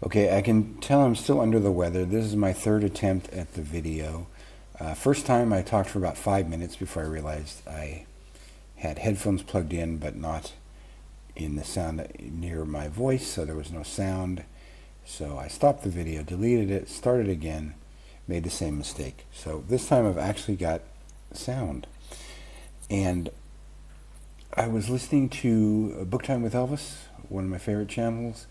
Okay, I can tell I'm still under the weather. This is my third attempt at the video. Uh, first time I talked for about five minutes before I realized I had headphones plugged in but not in the sound near my voice, so there was no sound. So I stopped the video, deleted it, started again, made the same mistake. So this time I've actually got sound. And I was listening to Book Time with Elvis, one of my favorite channels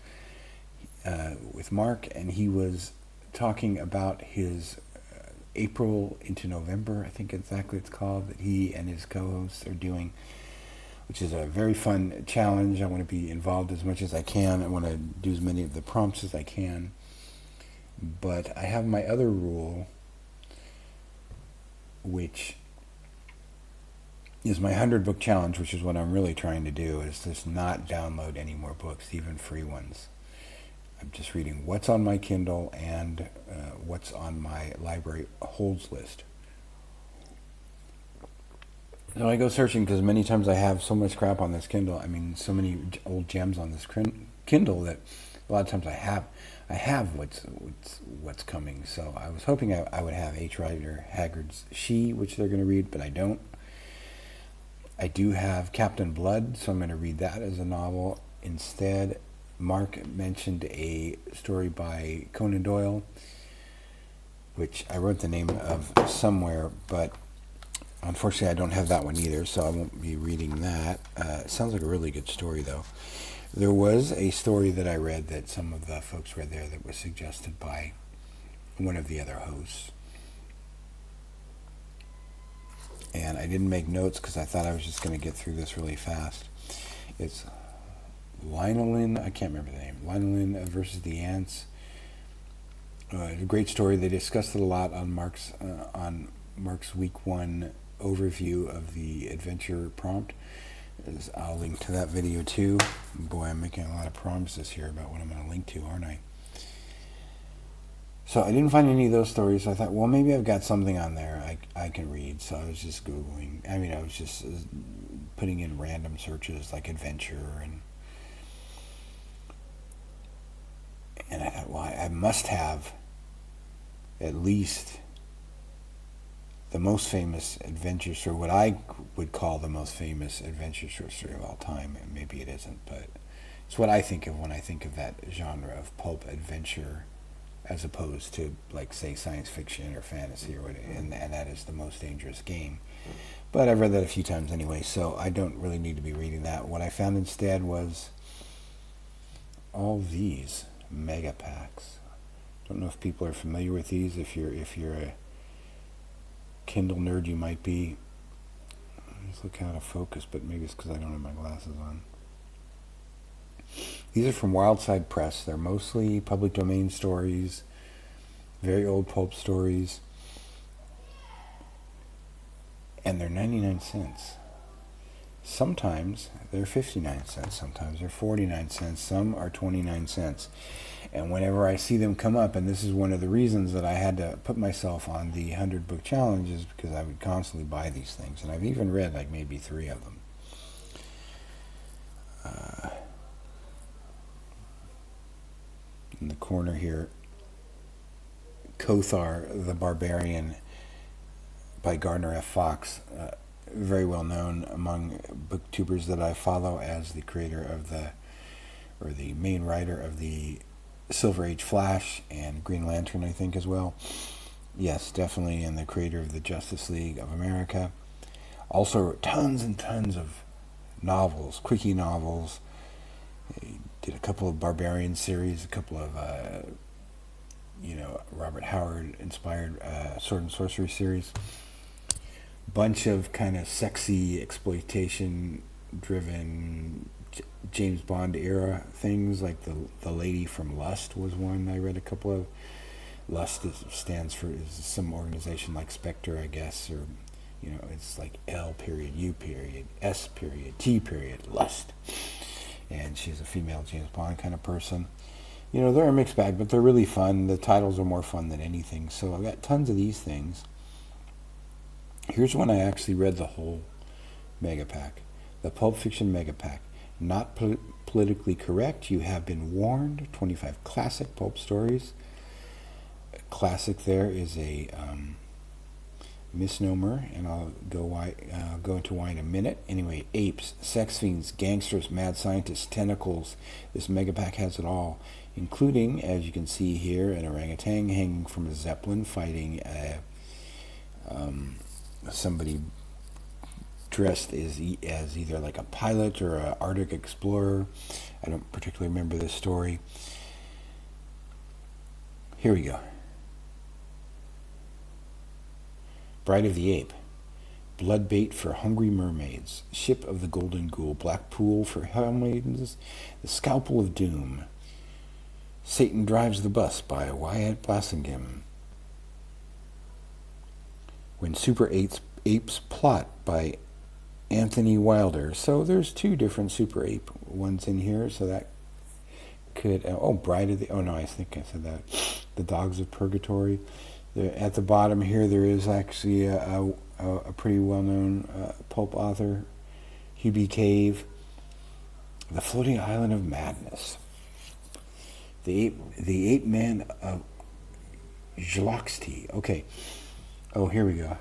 uh, with Mark, and he was talking about his uh, April into November, I think exactly it's called, that he and his co-hosts are doing, which is a very fun challenge. I want to be involved as much as I can. I want to do as many of the prompts as I can. But I have my other rule, which is my 100 book challenge, which is what I'm really trying to do, is just not download any more books, even free ones. I'm just reading what's on my Kindle and uh, what's on my library holds list. So I go searching because many times I have so much crap on this Kindle. I mean, so many old gems on this Kindle that a lot of times I have, I have what's what's what's coming. So I was hoping I, I would have H. Rider Haggard's She, which they're going to read, but I don't. I do have Captain Blood, so I'm going to read that as a novel instead. Mark mentioned a story by Conan Doyle, which I wrote the name of somewhere, but unfortunately I don't have that one either, so I won't be reading that. Uh, it sounds like a really good story, though. There was a story that I read that some of the folks read there that was suggested by one of the other hosts. And I didn't make notes because I thought I was just going to get through this really fast. It's Linolin, I can't remember the name, Linolin versus the Ants. Uh, a great story. They discussed it a lot on Mark's uh, on Mark's week one overview of the adventure prompt. As I'll link to that video too. Boy, I'm making a lot of promises here about what I'm going to link to, aren't I? So I didn't find any of those stories. I thought, well, maybe I've got something on there I, I can read. So I was just Googling. I mean, I was just uh, putting in random searches like adventure and And I thought, well, I must have at least the most famous adventure story, what I would call the most famous adventure short story of all time. And maybe it isn't, but it's what I think of when I think of that genre of pulp adventure, as opposed to, like, say, science fiction or fantasy or whatever. And, and that is the most dangerous game. But I've read that a few times anyway, so I don't really need to be reading that. What I found instead was all these mega packs. Don't know if people are familiar with these. If you're if you're a Kindle nerd, you might be. Just look out of focus, but maybe it's because I don't have my glasses on. These are from Wildside Press. They're mostly public domain stories, very old pulp stories, and they're 99 cents. Sometimes they're 59 cents, sometimes they're 49 cents, some are 29 cents. And whenever I see them come up, and this is one of the reasons that I had to put myself on the 100 book challenge, is because I would constantly buy these things. And I've even read like maybe three of them. Uh, in the corner here, Kothar the Barbarian by Gardner F. Fox. Uh, very well known among booktubers that I follow as the creator of the, or the main writer of the Silver Age Flash and Green Lantern, I think, as well. Yes, definitely, and the creator of the Justice League of America. Also, wrote tons and tons of novels, quickie novels. He did a couple of Barbarian series, a couple of, uh, you know, Robert Howard inspired uh, Sword and Sorcery series bunch of kind of sexy exploitation driven James Bond era things like the the lady from Lust was one I read a couple of. Lust is, stands for is some organization like Spectre I guess or you know it's like L period U period S period T period Lust. And she's a female James Bond kind of person. You know they're a mixed bag but they're really fun. The titles are more fun than anything. So I've got tons of these things Here's one I actually read the whole mega pack, the Pulp Fiction mega pack, not politically correct. You have been warned. 25 classic pulp stories. Classic there is a um, misnomer, and I'll go why, uh, go into why in a minute. Anyway, apes, sex fiends, gangsters, mad scientists, tentacles. This mega pack has it all, including, as you can see here, an orangutan hanging from a zeppelin fighting a, um, somebody dressed as, as either like a pilot or an Arctic explorer. I don't particularly remember this story. Here we go. Bride of the Ape. Blood bait for hungry mermaids. Ship of the Golden Ghoul. Black pool for maidens. The Scalpel of Doom. Satan Drives the Bus by Wyatt Blassingame. When Super Apes, Apes Plot by Anthony Wilder. So there's two different Super Ape ones in here, so that could... Oh, Bride of the... Oh, no, I think I said that. The Dogs of Purgatory. At the bottom here, there is actually a, a, a pretty well-known uh, pulp author, Hugh B. Cave. The Floating Island of Madness. The ape, the ape man of Jloxti. Okay. Oh, here we go.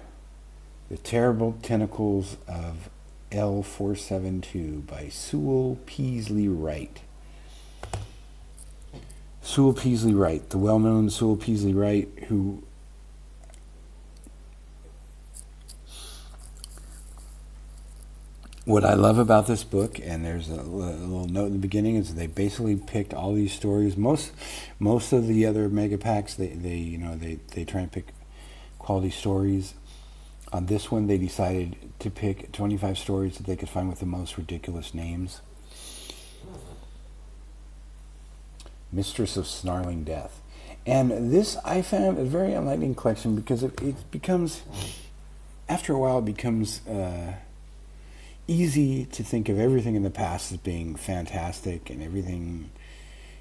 The Terrible Tentacles of L472 by Sewell Peaslee Wright. Sewell Peaslee Wright, the well-known Sewell Peaslee Wright, who what I love about this book, and there's a, little note in the beginning, is they basically picked all these stories. Most most of the other mega packs, they, they you know they, they try and pick quality stories. On this one, they decided to pick 25 stories that they could find with the most ridiculous names. Mistress of Snarling Death. And this I found a very enlightening collection because it, it becomes, after a while, it becomes. Uh, easy to think of everything in the past as being fantastic and everything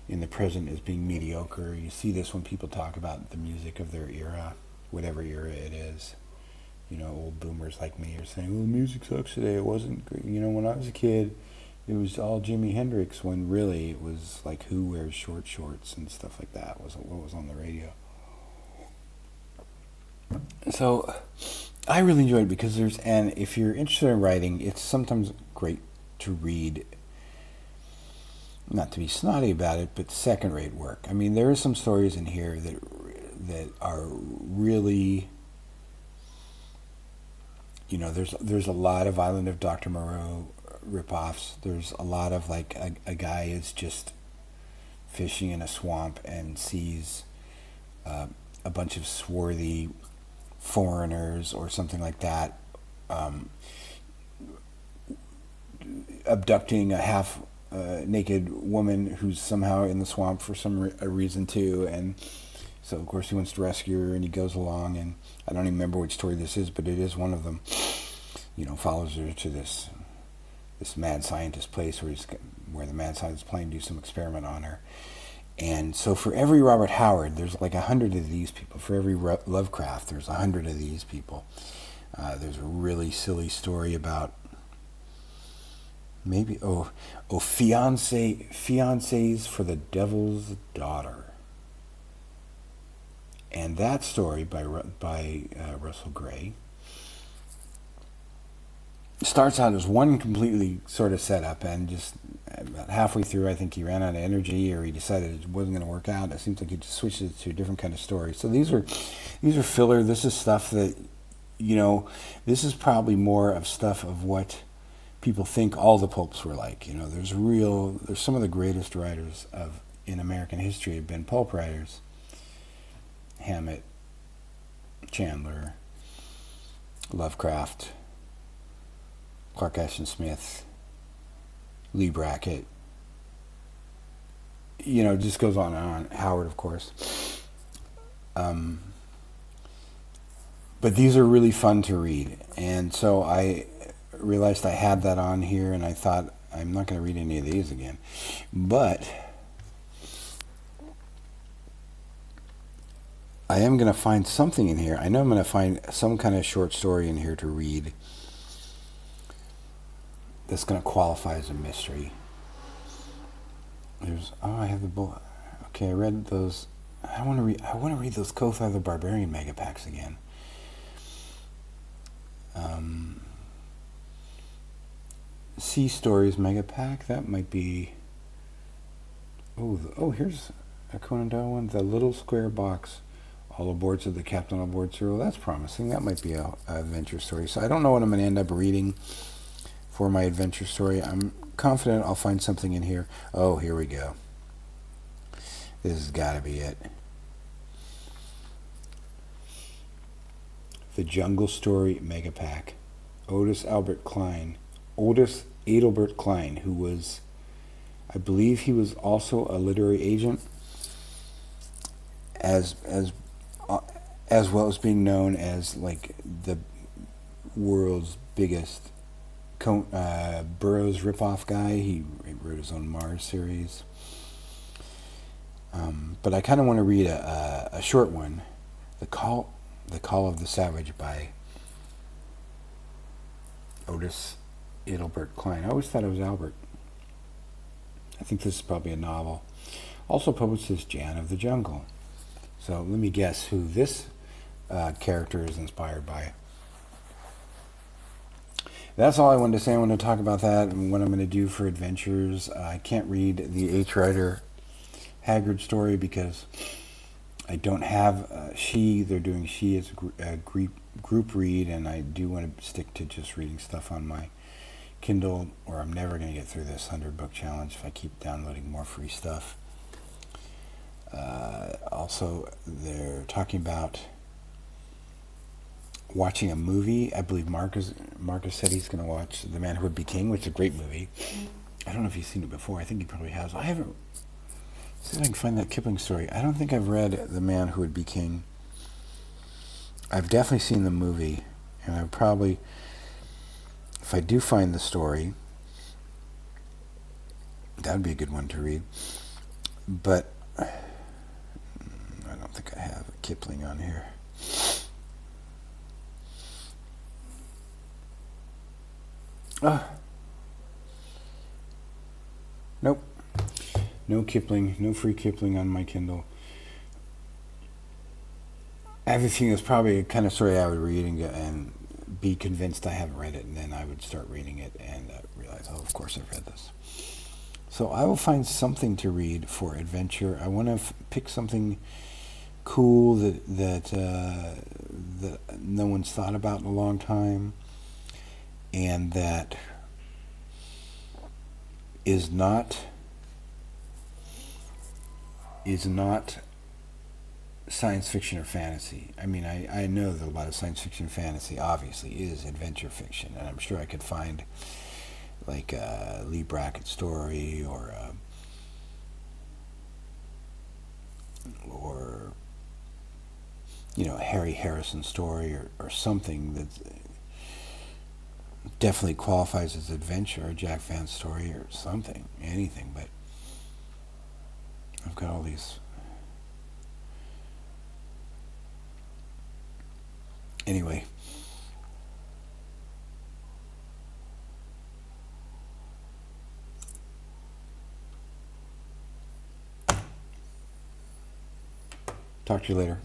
in the present as being mediocre. You see this when people talk about the music of their era, whatever era it is. You know, old boomers like me are saying, "Well, the music sucks today. It wasn't great." You know, when I was a kid, it was all Jimi Hendrix. When really it was like Who wears short shorts and stuff like that was what was on the radio. So, I really enjoyed it because there's, and if you're interested in writing, it's sometimes great to read, not to be snotty about it, but second rate work. I mean, there are some stories in here that, that are really, you know, there's, there's a lot of Island of Dr. Moreau ripoffs. There's a lot of like a, a guy is just fishing in a swamp and sees uh, a bunch of swarthy foreigners or something like that um, abducting a half uh, naked woman who's somehow in the swamp for some re reason too and so of course he wants to rescue her and he goes along and I don't even remember which story this is but it is one of them you know follows her to this this mad scientist place where he's where the mad scientist plane do some experiment on her and so for every Robert Howard, there's like a hundred of these people. For every Lovecraft, there's a hundred of these people. Uh, there's a really silly story about maybe oh oh fiance fiancés for the devil's daughter. And that story by by uh, Russell Gray starts out as one completely sort of setup and just about halfway through I think he ran out of energy or he decided it wasn't going to work out. It seems like he just switched it to a different kind of story. So these are these are filler. This is stuff that you know, this is probably more of stuff of what people think all the pulps were like. You know, there's real there's some of the greatest writers of in American history have been pulp writers. Hammett, Chandler, Lovecraft, Clark Ashton Smith, Leigh Brackett, you know, just goes on and on. Howard, of course. Um, but these are really fun to read. And so I realized I had that on here and I thought, I'm not going to read any of these again. But I am going to find something in here. I know I'm going to find some kind of short story in here to read that's going to qualify as a mystery. There's oh, I have the book. Okay, I read those. I want to read. I want to read those Kothar the Barbarian mega packs again. Um, Sea Stories mega pack. That might be. Oh, oh, here's a Conan Doyle one. The little square box. All aboard to the captain on board serial. That's promising. That might be a, a adventure story. So I don't know what I'm going to end up reading for my adventure story. I'm confident I'll find something in here. Oh, here we go. This has got to be it. The Jungle Story Mega Pack. Otis Albert Kline. Otis Adelbert Kline, who was, I believe he was also a literary agent, as as as well as being known as like the world's biggest uh, Burroughs ripoff guy. He, he, wrote his own Mars series. Um, but I kind of want to read a, a, a, short one, the call, the Call of the Savage by Otis Adelbert Kline. I always thought it was Albert. I think this is probably a novel. Also published as Jan of the Jungle. So let me guess who this uh, character is inspired by that's all I wanted to say. I want to talk about that and what I'm going to do for adventures. Uh, I can't read the H. Rider Haggard story because I don't have uh, she. They're doing she as a, gr- a group group read, and I do want to stick to just reading stuff on my Kindle, or I'm never going to get through this hundred book challenge if I keep downloading more free stuff. Uh, also, they're talking about watching a movie. I believe Marcus Marcus said he's going to watch The Man Who Would Be King, which is a great movie. I don't know if he's seen it before. I think he probably has. I haven't. See if I can find that Kipling story. I don't think I've read The Man Who Would Be King. I've definitely seen the movie, and I probably, if I do find the story, that would be a good one to read. But I don't think I have a Kipling on here. Uh, nope. No Kipling, no free Kipling on my Kindle. Everything is probably a kind of story I would read and, and be convinced I haven't read it, and then I would start reading it and uh, realize, oh, of course I've read this. So I will find something to read for adventure. I want to pick something cool that that uh, that no one's thought about in a long time and that is not is not science fiction or fantasy. I mean, I, I know that a lot of science fiction fantasy obviously is adventure fiction, and I'm sure I could find like a Leigh Brackett story or a, or you know a Harry Harrison story or, or something that's definitely qualifies as adventure, a Jack Vance story or something, anything, but I've got all these. Anyway. Talk to you later.